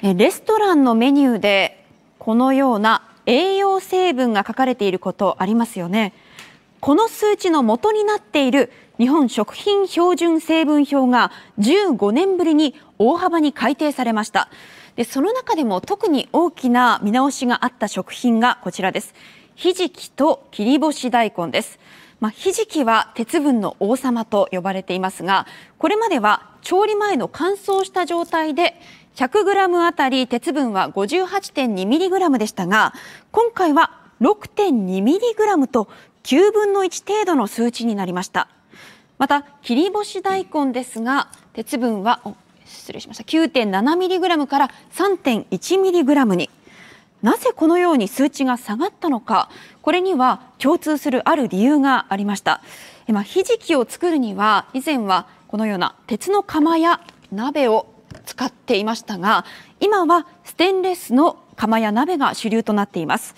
レストランのメニューでこのような栄養成分が書かれていることありますよね。この数値の元になっている日本食品標準成分表が15年ぶりに大幅に改定されました。でその中でも特に大きな見直しがあった食品がこちらです。ひじきと切り干し大根です。まあ、ひじきは鉄分の王様と呼ばれていますが、これまでは調理前の乾燥した状態で100グラムあたり鉄分は58.2ミリグラムでしたが、今回は6.2ミリグラムと9分の1程度の数値になりました。また、切り干し大根ですが、鉄分は、失礼しました、9.7ミリグラムから3.1ミリグラムに。なぜこのように数値が下がったのか、これには共通するある理由がありました。まあ、ひじきを作るには、以前はこのような鉄の釜や鍋を使っていましたが今はステンレスの釜や鍋が主流となっています。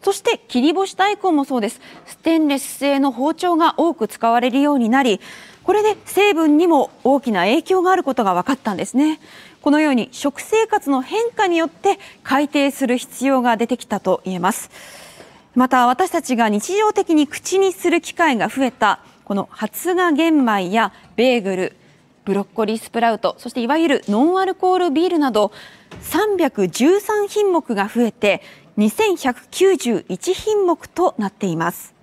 そして切り干し大根もそうです。ステンレス製の包丁が多く使われるようになりこれで成分にも大きな影響があることが分かったんですね。このように食生活の変化によって改定する必要が出てきたと言えます。また私たちが日常的に口にする機会が増えたこの発芽玄米やベーグルブロッコリースプラウトそしていわゆるノンアルコールビールなど313品目が増えて2191品目となっています。